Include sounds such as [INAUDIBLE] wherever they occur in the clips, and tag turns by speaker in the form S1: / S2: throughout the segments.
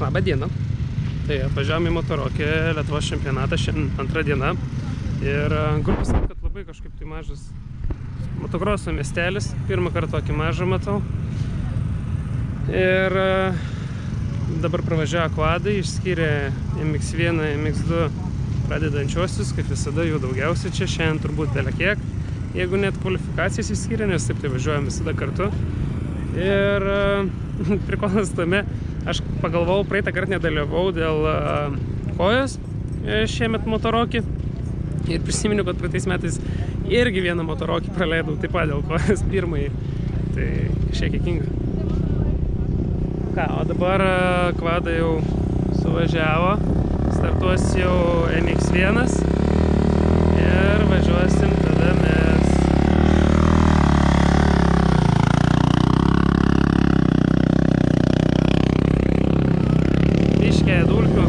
S1: Labą dieną. Tai atvažiavom į motorokį Lietuvos čempionatą, šiandien antrą dieną. Ir e, galiu pasakyti, kad labai kažkaip tai mažas motokroso miestelis. Pirmą kartą tokį mažą matau. Ir e, dabar pravažiavo kvadai, išskyrė MX1, MX2 pradedančiosius, kaip visada jų daugiausia čia, šiandien turbūt belekiek, jeigu net kvalifikacijas išskyrė, nes taip tai važiuojam visada kartu. Ir e, [LAUGHS] prikolas tame, aš pagalvojau, praeitą kartą nedalyvau dėl e, kojos e, šiemet motorokį. Ir prisiminiau, kad praeitais metais irgi vieną motorokį praleidau taip pat dėl kojos [LAUGHS] pirmąjį. Tai šiek tiek kinga. Ką, o dabar e, kvadai jau suvažiavo, startuos jau MX1 ir važiuosim tada mes. Iškė dulkių.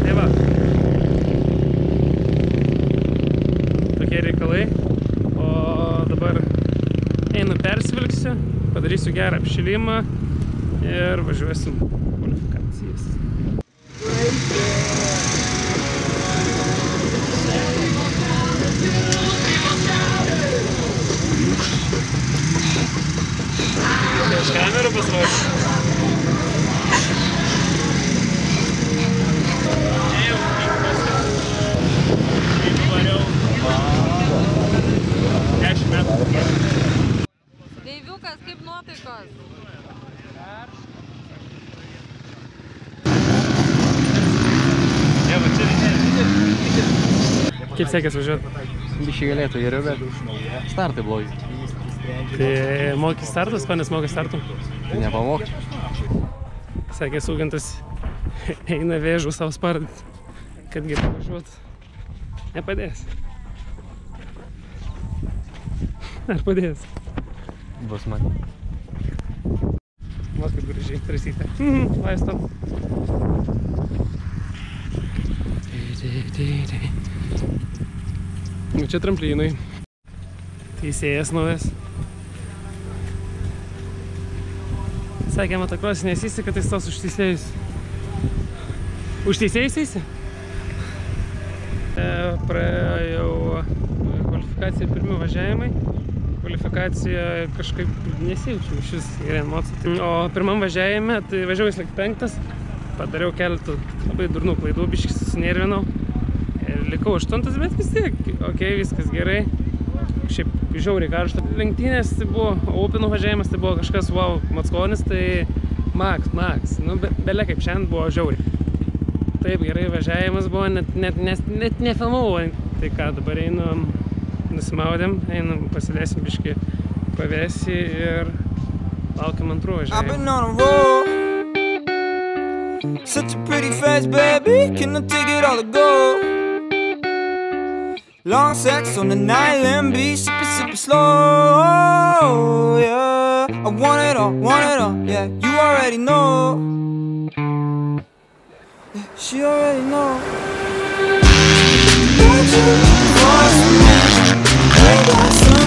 S1: Tai va. Tokie reikalai. O dabar einu persvilksiu, padarysiu gerą apšilimą ir važiuosim kvalifikacijas. Iš kamerų
S2: Kaip
S1: sekės važiuoti?
S3: Biškai galėtų geriau, bet startai blogi.
S1: Tai mokai startus, ko nesmokai startų?
S3: Tai nepamok.
S1: Sakė, saugantas [LAUGHS] eina vėžų savo spardyti, kad geriau važiuotų. Nepadės. Ar padės?
S3: Bus man.
S1: Va kaip gražiai traisytė. Mhm, [LAUGHS] vaistom. Nu čia tramplynai. Teisėjas naujas. Sakė, motokros nesisi, kad jis tos už teisėjus. Už teisėjus eisi? E, Praėjo jau kvalifikacija pirmi važiavimai. Kvalifikacija kažkaip nesijaučiu iš vis gerai emocijų. O pirmam važiavime, tai važiavau jis lik penktas. Padariau keletą labai durnų klaidų, biškis susinervinau. Likau aštuntas, bet vis tiek, ok, viskas gerai. Šiaip žiauriai karšta. Lenktynės tai buvo, upinų važiavimas tai buvo kažkas, wow, Matskonis, tai max, max. Nu, be, belė kaip šiandien buvo žiauriai. Taip, gerai važiavimas buvo, net, net, net, net nefilmavau. Tai ką, dabar einam, nusimaudėm, einam, pasidėsim biški pavėsį ir laukiam antrų
S4: roll. Such a pretty face, baby. Can I take it all to go? Long sex on an island beach, sipping, sipping slow. Yeah, I want it all, want it all. Yeah, you already know. Yeah, she already know. Don't you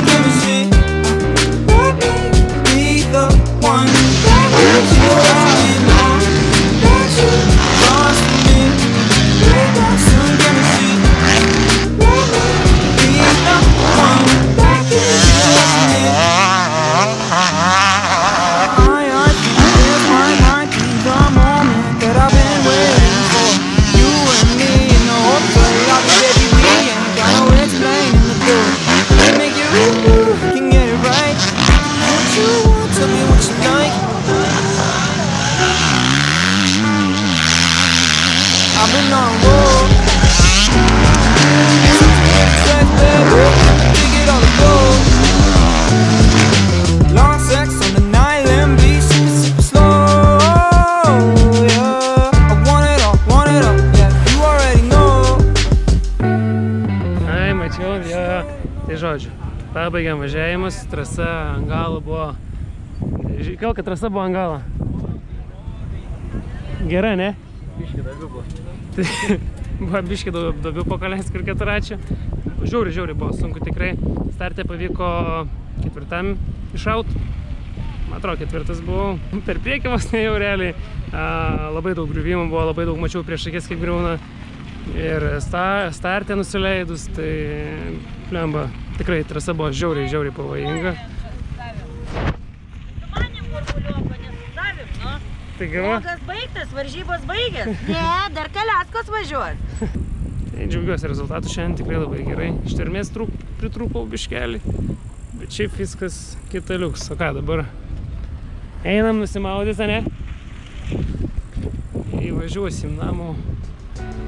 S4: I've been on roll. Sex, baby, take it all to go. Long sex on an island beach, sipping, sipping slow. Yeah, I want it all, want it all. Yeah, you already know.
S1: Ai, mačiau, jo, jo. Tai žodžiu, pabaigiam važiavimus, trasa ant galo buvo. Gal, kad trasa buvo ant galo. Gera, ne?
S3: Biškai daugiau buvo.
S1: Tai [LAUGHS] buvo biškai daugiau pakalės kur keturačių. Žiauri, žiauri buvo sunku tikrai. Startė pavyko ketvirtam išaut. man atrodo, ketvirtas buvau. [LAUGHS] Per priekį vos ne jau realiai. A, labai daug griuvimų buvo, labai daug mačiau prieš akis, kaip griūna. Ir sta, startė nusileidus, tai plemba, tikrai trasa buvo žiauriai, žiauriai pavojinga.
S5: Manim burbuliuoko nesustavim, nu.
S1: Tai gavo,
S5: Kas baigtas, varžybos baigės. [LAUGHS] Ne, dar kaliaskos važiuos.
S1: tai džiaugiuosi rezultatų šiandien tikrai labai gerai. Ištermės trūk, pritrūkau biškelį, bet šiaip viskas kitaliuks. O ką dabar? Einam nusimaudys, ne? Įvažiuosim namo.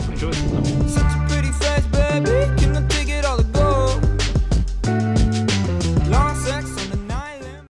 S1: Važiuosim namo.
S4: Such a pretty face, baby.